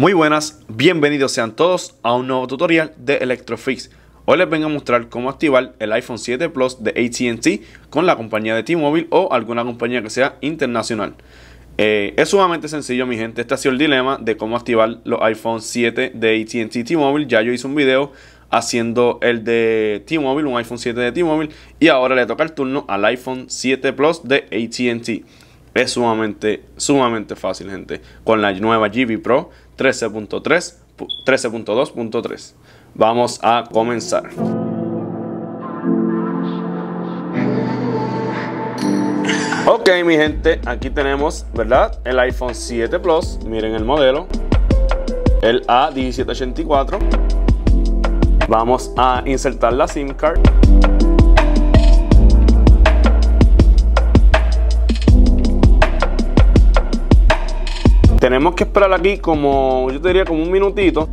Muy buenas, bienvenidos sean todos a un nuevo tutorial de Electrofix. Hoy les vengo a mostrar cómo activar el iPhone 7 Plus de AT&T con la compañía de T-Mobile o alguna compañía que sea internacional. Eh, es sumamente sencillo mi gente, este ha sido el dilema de cómo activar los iPhone 7 de AT&T T-Mobile. Ya yo hice un video haciendo el de T-Mobile, un iPhone 7 de T-Mobile y ahora le toca el turno al iPhone 7 Plus de AT&T. Es sumamente, sumamente fácil gente, con la nueva GB Pro 13.3, 13.2.3. Vamos a comenzar. Ok, mi gente, aquí tenemos, ¿verdad? El iPhone 7 Plus. Miren el modelo. El A1784. Vamos a insertar la SIM card. Tenemos que esperar aquí como, yo te diría como un minutito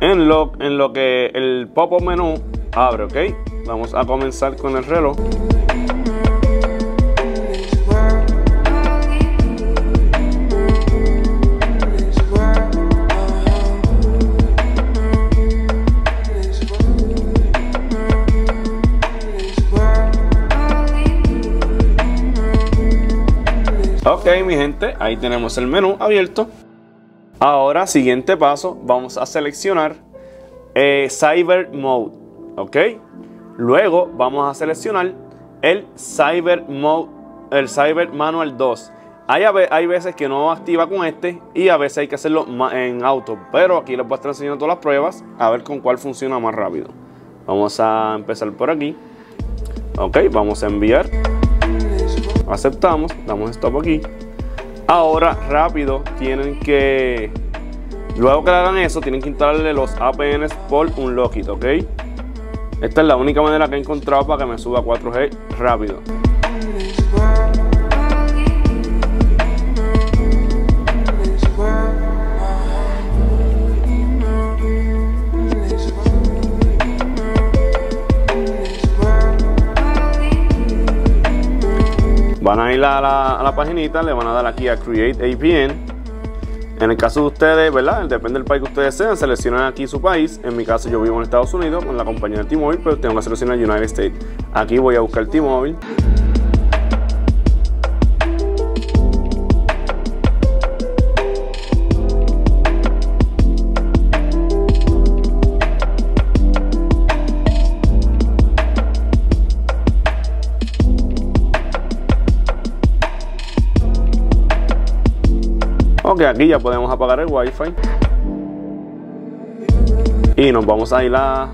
en lo, en lo que el pop-up menú abre, ¿ok? Vamos a comenzar con el reloj. Mi gente, ahí tenemos el menú abierto. Ahora, siguiente paso, vamos a seleccionar eh, Cyber Mode. Ok, luego vamos a seleccionar el Cyber Mode, el Cyber Manual 2. Hay, hay veces que no activa con este y a veces hay que hacerlo en auto. Pero aquí les voy a estar enseñando todas las pruebas a ver con cuál funciona más rápido. Vamos a empezar por aquí. Ok, vamos a enviar aceptamos, damos stop aquí. Ahora rápido tienen que, luego que le hagan eso, tienen que instalarle los APNs por un Lockit, ¿ok? Esta es la única manera que he encontrado para que me suba 4G rápido. A la, la paginita, le van a dar aquí a Create APN. En el caso de ustedes, ¿verdad? Depende del país que ustedes sean, seleccionan aquí su país. En mi caso yo vivo en Estados Unidos con la compañía de T-Mobile, pero tengo que seleccionar United States. Aquí voy a buscar T-Mobile. Ok, aquí ya podemos apagar el wifi. Y nos vamos a ir a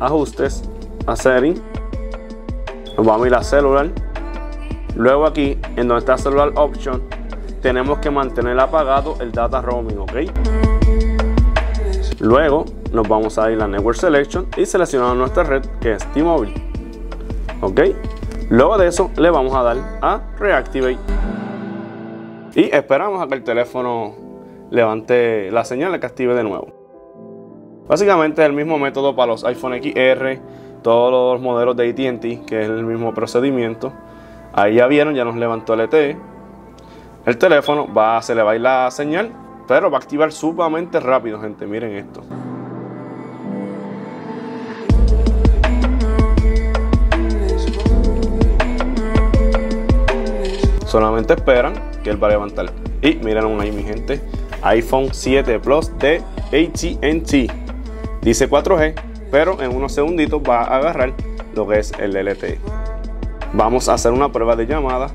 ajustes a setting nos vamos a ir a celular. Luego aquí en donde está celular option tenemos que mantener apagado el data roaming ok luego nos vamos a ir a network selection y seleccionamos nuestra red que es T-Mobile ok luego de eso le vamos a dar a reactivate y esperamos a que el teléfono levante la señal que active de nuevo. Básicamente el mismo método para los iPhone XR, todos los modelos de ATT, que es el mismo procedimiento. Ahí ya vieron, ya nos levantó el ET. El teléfono va, se le va a ir la señal, pero va a activar sumamente rápido, gente. Miren esto. Solamente esperan que él va a levantar. Y miren ahí mi gente, iPhone 7 Plus de AT&T. Dice 4G, pero en unos segunditos va a agarrar lo que es el LTE. Vamos a hacer una prueba de llamada.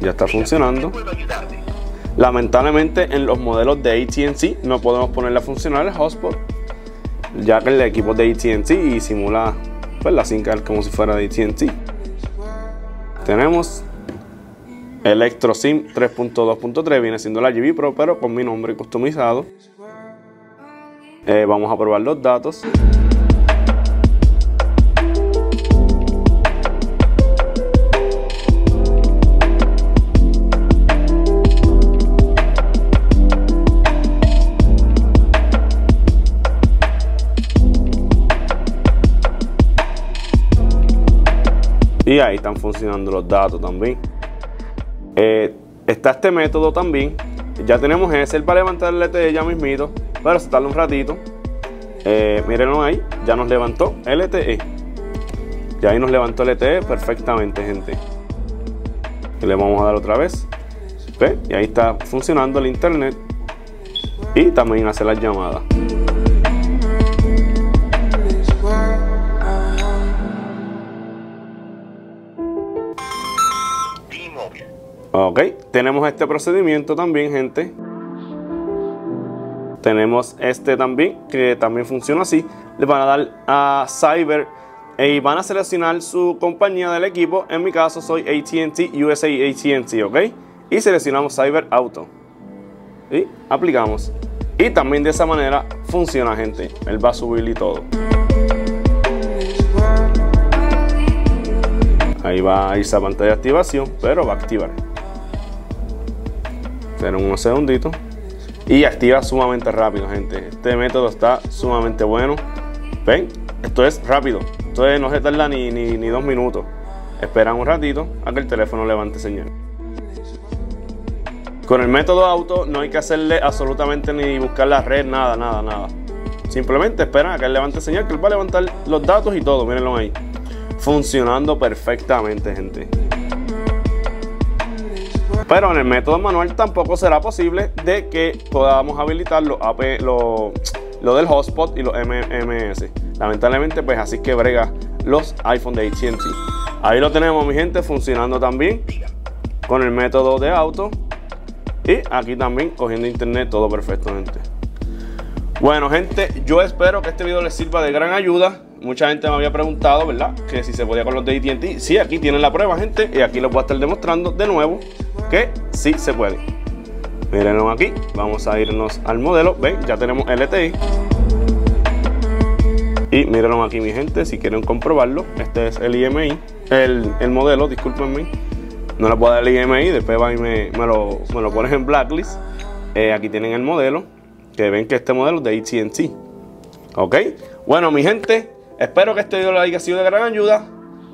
Ya está funcionando. Lamentablemente en los modelos de AT&T no podemos ponerle a funcionar el hotspot ya que el equipo de AT&T y simula pues, la SIM como si fuera de AT&T. Tenemos Electro SIM 3.2.3 viene siendo la GB Pro pero con mi nombre customizado. Eh, vamos a probar los datos. Y ahí están funcionando los datos también. Eh, está este método también. Ya tenemos ese para levantar el LTE ya mismito. Pero se tarda un ratito. Eh, mírenlo ahí. Ya nos levantó LTE. Ya ahí nos levantó LTE perfectamente, gente. Le vamos a dar otra vez. Y ahí está funcionando el internet. Y también hace las llamadas. Ok, tenemos este procedimiento también, gente. Tenemos este también, que también funciona así. Le van a dar a Cyber y van a seleccionar su compañía del equipo. En mi caso soy ATT, USA ATT, ok. Y seleccionamos Cyber Auto. Y aplicamos. Y también de esa manera funciona, gente. Él va a subir y todo. Ahí va a irse a pantalla de activación, pero va a activar. Esperen unos segunditos. Y activa sumamente rápido, gente. Este método está sumamente bueno. ¿Ven? Esto es rápido. Esto no se tarda ni, ni, ni dos minutos. Esperan un ratito a que el teléfono levante señal. Con el método auto no hay que hacerle absolutamente ni buscar la red, nada, nada, nada. Simplemente esperan a que él levante señal, que él va a levantar los datos y todo, mírenlo ahí. Funcionando perfectamente, gente. Pero en el método manual tampoco será posible de que podamos habilitar lo, lo, del hotspot y los MMS. Lamentablemente, pues así que brega los iPhone de AT&T. Ahí lo tenemos, mi gente, funcionando también con el método de auto. Y aquí también cogiendo internet todo perfectamente. Bueno, gente, yo espero que este video les sirva de gran ayuda. Mucha gente me había preguntado, ¿verdad? Que si se podía con los de AT&T. Sí, aquí tienen la prueba, gente. Y aquí les voy a estar demostrando de nuevo que sí se puede. Mírenlo aquí, vamos a irnos al modelo. Ven, ya tenemos LTI. Y mírenlo aquí, mi gente, si quieren comprobarlo. Este es el IMI, el, modelo, discúlpenme. No le puedo dar el IMI, después va y me, lo, me lo pones en blacklist. Eh, aquí tienen el modelo, que ven que este modelo es de ATT. ¿Ok? Bueno, mi gente, espero que este video les haya sido de gran ayuda.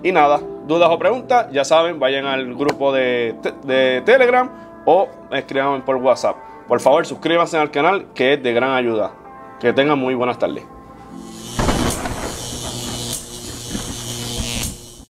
Y nada, dudas o preguntas, ya saben, vayan al grupo de, de Telegram o escriban por WhatsApp. Por favor, suscríbanse al canal que es de gran ayuda. Que tengan muy buenas tardes.